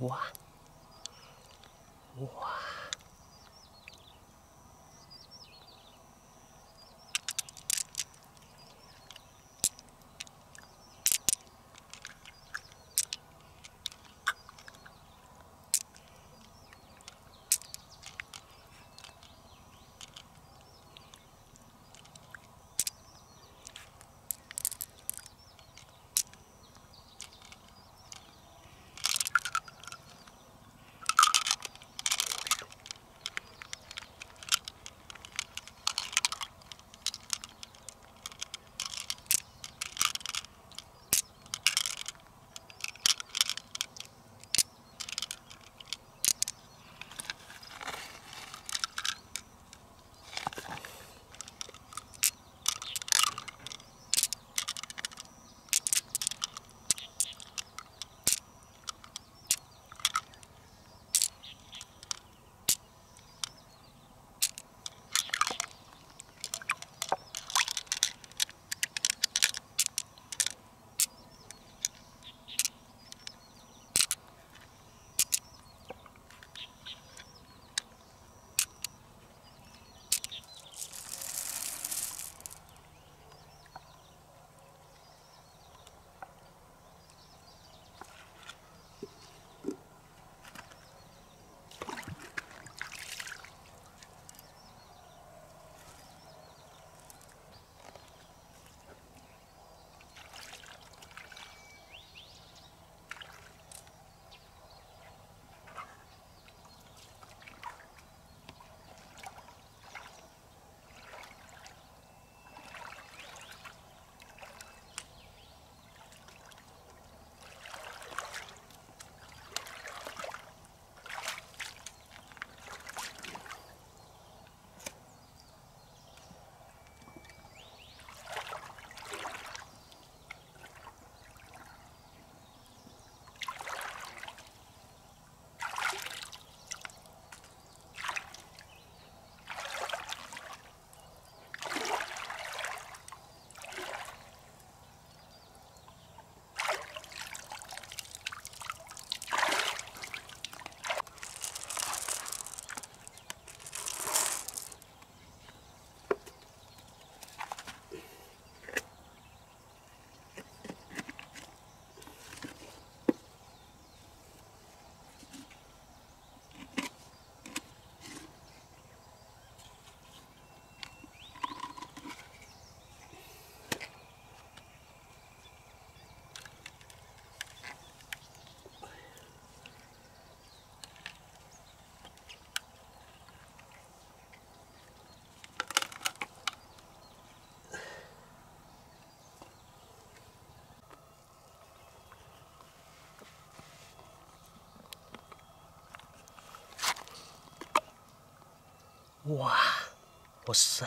うわ。うわ。哇，哇塞！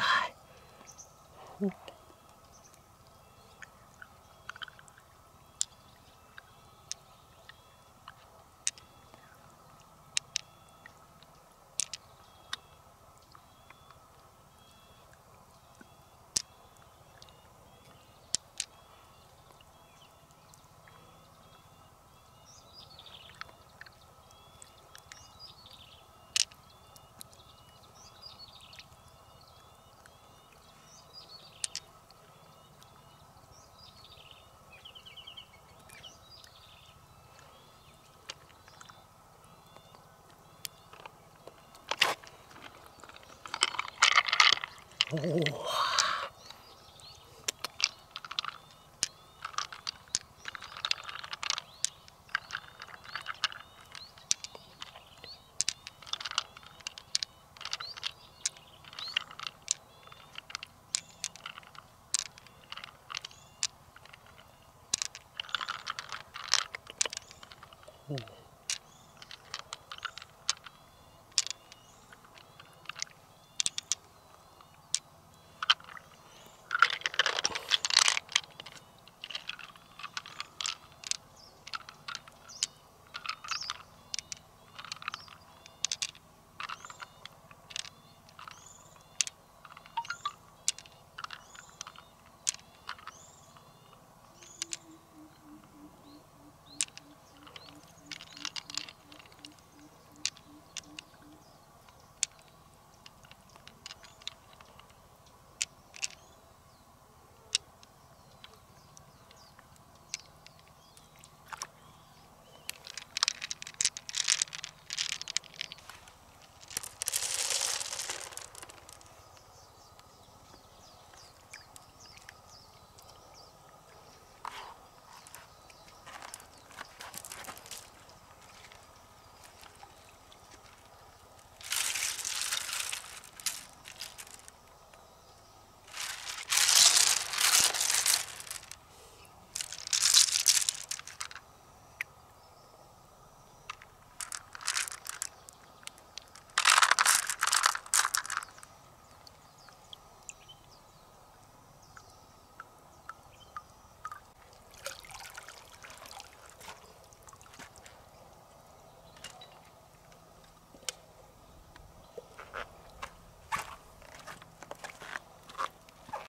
哇！